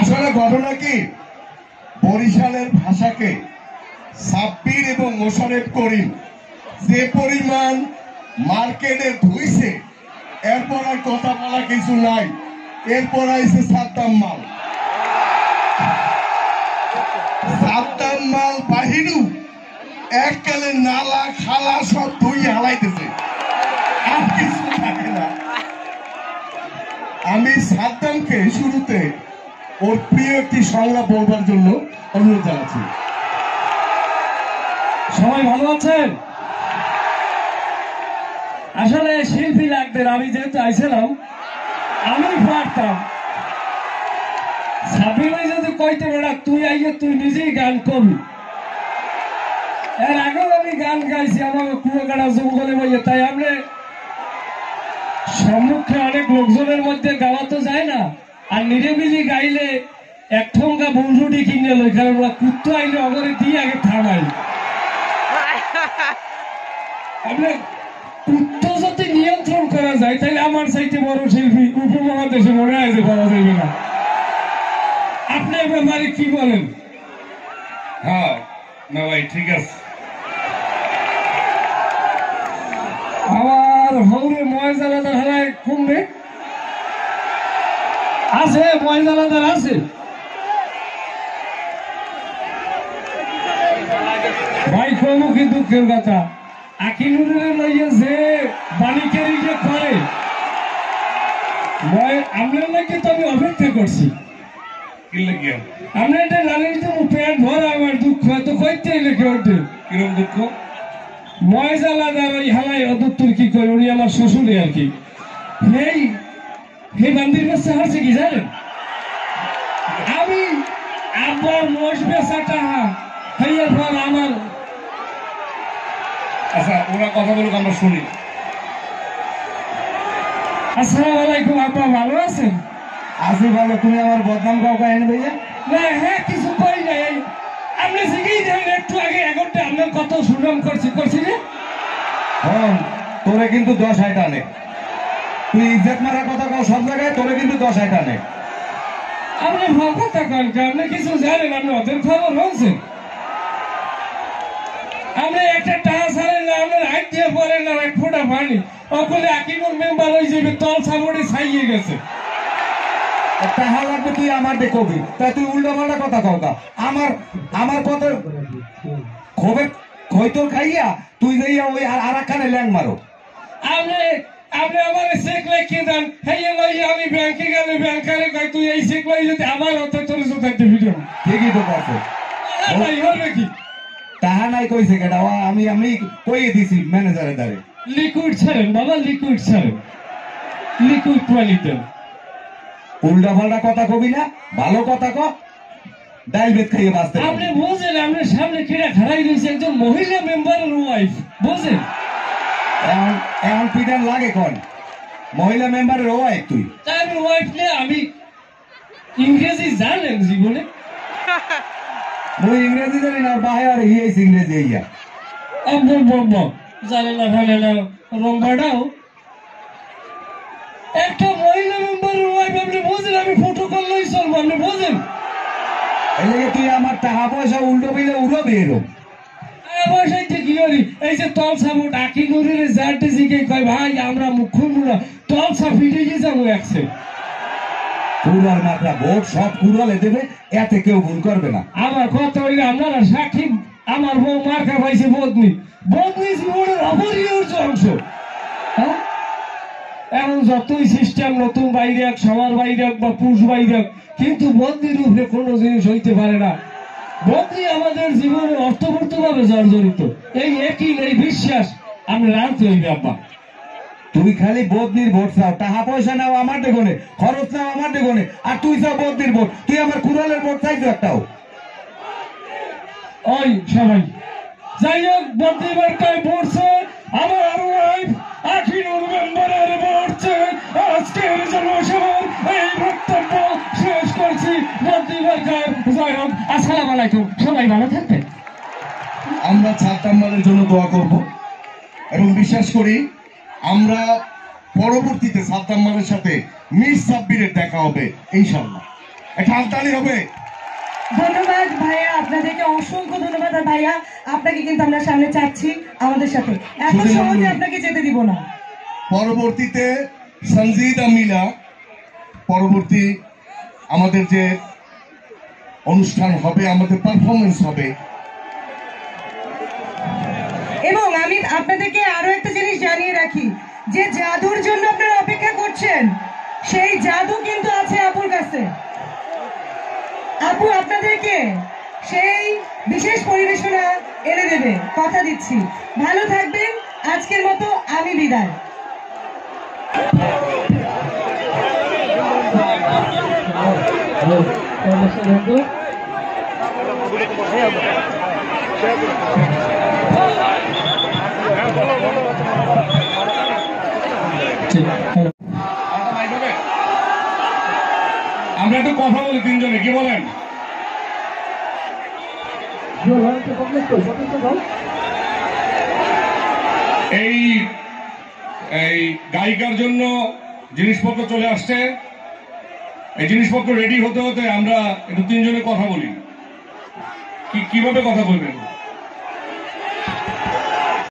আসলে ঘটনা কি? বরিশালের ভাষাকে সাব্বির এবং মোশারেফ করিম যে পরিমাণ মার্কেটে ধুইছে, এরপর আর কথা বলা কিছু নাই। এরপর আইছে সাদ্দাম মাল। সাদ্দাম মাল বাহিরু এককালে নালা, খালা সব ধুই হালাইতেছে। আর আমি সাদ্দামকে শুরুতে ওর প্রিয় একটি সংলাপ বলবার জন্য অনুরোধ জানাচ্ছি। সবাই ভালো আছেন? আসলে শিল্পী লাগতেন আমি যেহেতু আইছিলাম, আমি পারতাম। ভাই যদি কইতে বেড়া তুই আইয়ে তুই নিজেই গান করবি। এর আগেও আমি গান গাইছি আমার কুয়াকাটা জঙ্গলে বইয়ে, তাই আমরা সম্মুখে অনেক লোকজনের মধ্যে গাওয়া তো যায় না। আর নিরিবিলি গাইলে এক ঠোঙ্গা বন্ধুটি কিনে লই কারণ ওরা কুত্তো আইলে অগরে দিয়ে আগে থামাই আমরা কুত্তো যদি নিয়ন্ত্রণ করা যায় তাহলে আমার চাইতে বড় শিল্পী উপমহাদেশে মনে হয় যে পাওয়া যাবে না। আপনি ব্যাপারে কি বলেন? হ্যাঁ না ভাই ঠিক আছে। আমার হৌরে ময়জালাদার ময়জালাদার আছে। ভাই কমু কি দুঃখের কথা। আকিনুরের লইয়া যে বাণিকের যে করে মই- আপনার নাকি তো আমি অপেক্ষা করছি। কি লাগিয়া এটা জানেন যে পেট ভরা আমার দুঃখ এত কইতে লেখে ওঠে কিরম দুঃখ? ময়জালাদার ওই হালাই অদত্তর কি করে উনি আমার শ্বশুরে আর কি। এই হে বান্দির কাছে হচ্ছে কি জানেন আমি আব্বার পর আমার আচ্ছা ওরা কথা বলুক আমরা শুনি। আসসালামু আলাইকুম আব্বা ভালো আছেন? ভালো তুমি আমার বদনাম কাউকে এনে ভাইয়া? না হ্যাঁ কিছু কই নাই। আপনি শিখেই দেন একটু আগে এগারোটা আপনার কত সুনাম করছি করছি রে। হন তোরে কিন্তু দশ হাই টানে তুই ইজ্জত মারার কথা কও সব জায়গায় তোরে কিন্তু দশ হাই টানে আপনি কথা কন? আপনি কিছু জানেন আপনি ওদের খবর হয়েছে আপনি একটা টাকা ছাড়েন না আপনার হাত দিয়ে পড়েন না এক ফোঁটা পানি ওগুলো আকিমুর মেম্বার হয়ে যাবে তল সামনে ছাইয়ে গেছে তাহা লাগবে তুই আমার কবি তাই তুই উল্টা পাল্টা কথা কও কা। আমার আমার কথা খবে খৈতর খাইয়া তুই যাইয়া ওই আর আরাকানে ল্যাং মারো আপনি আপনি আমার চেক লিখে দেন। হেয়ে লই আমি ব্যাংকে গেলে ব্যাংকারে কই তুই এই চেক লই যদি আমার হতো তোর সুতাইতে ভিডিও ঠিকই তো করছ তাই হবে কি? তাহা নাই কইছে ও আমি আমি কইয়ে দিছি ম্যানেজারের দ্বারে। লিকুইড ছাড়েন বাবা লিকুইড ছাড়েন। লিকুইড দেন উল্টা পাল্টা কথা কবি না ভালো কথা ক বেদ খাইয়ে বাঁচতে আপনি বোঝেন আপনার সামনে কেটে খাড়াই রয়েছে একজন মহিলা মেম্বারের ওয়াইফ বোঝেন? এখন পিটান লাগে কোন মহিলা মেম্বারের ও এক তুই। তাই আমি ওয়াইফ নিয়ে আমি ইংরেজি জানেন জীবনে। মুই ইংরেজি জানি না বাহে আর হিয়েছ ইংরেজি ইয়া অব্বর বব্ব জানে না ভালে না রংবাটাও একটা মহিলা মেম্বারের ওয়াইফ আপনি বোঝেন আমি ফটো করলেই চলবো আপনি বোঝেন? এই লেগে তুই আমার টাকা পয়সা উল্টো বিলে উড়বি বেরো আমার সাথে কি করি এই যে তল সাবু ডাকি নুরের জারটে জিকে কয় ভাই আমরা মুখ্যমন্ত্রী তল সা ফিরে গিয়ে যাব একসে। কুড়াল মাত্রা ভোট সব কুড়ালে দেবে এতে কেউ ভুল করবে না। আমার কথা হইলে আপনারা সাক্ষী আমার বউ মার্কা পাইছে বদনি। বদনি জীবনের অপরিহার্য অংশ। হ্যাঁ? এখন যতই সিস্টেম নতুন বাইরে এক সবার বাইরে এক বা পুরুষ বাইরে কিন্তু বদনির উপরে কোনো জিনিস হইতে পারে না। বদনি আমাদের জীবনে অর্থবর্তভাবে জর্জরিত। এই একই এই বিশ্বাস আমি রাখতে হইবে আব্বা। তুই খালি বদনির ভোট চাও। টাকা পয়সা নাও আমার দেখনে খরচ নাও আমার দেখনে আর তুই চাও বদনির ভোট। তুই আমার কুড়ালের ভোট চাইছো একটাও। ওই সবাই। যাই হোক বদনি বার্তায় পড়ছে আমার আরও ওয়াইফ আখিনুর মেম্বারের পড়ছে আজকের জনসভার এই বক্তব্য শেষ। আলাইকুম সবাই ভালো থাকবেন আমরা ছাত্রাম্মাদের জন্য দোয়া করব। এবং বিশ্বাস করি আমরা পরবর্তীতে সাথে মিস সাব্বিরের দেখা হবে ইনশাল্লাহ একটা হাততালি হবে। ধন্যবাদ ভাইয়া আপনাদেরকে অসংখ্য ধন্যবাদ। আর ভাইয়া আপনাকে কিন্তু আমরা সামনে চাচ্ছি আমাদের সাথে। এত সহজে আপনাকে যেতে দিব না। পরবর্তীতে সঞ্জিদা মিলা পরবর্তী আমাদের যে অনুষ্ঠান হবে, আমাদের পারফরমেন্স হবে। এবং আমি আপনাদেরকে আরও একটা জিনিস জানিয়ে রাখি, যে জাদুর জন্য আপনারা অপেক্ষা করছেন, সেই জাদু কিন্তু আছে আপুর কাছে। আপু আপনাদেরকে সেই বিশেষ পরিবেশনা এনে দেবে, কথা দিচ্ছি। ভালো থাকবেন, আজকের মতো আমি বিদায়। আমরা একটু কথা বলি তিনজনে কি বলেন? এই গায়িকার জন্য জিনিসপত্র চলে আসছে। এই জিনিসপত্র রেডি হতে হতে আমরা দু তিনজনে কথা বলি। কীভাবে কথা বলবেন?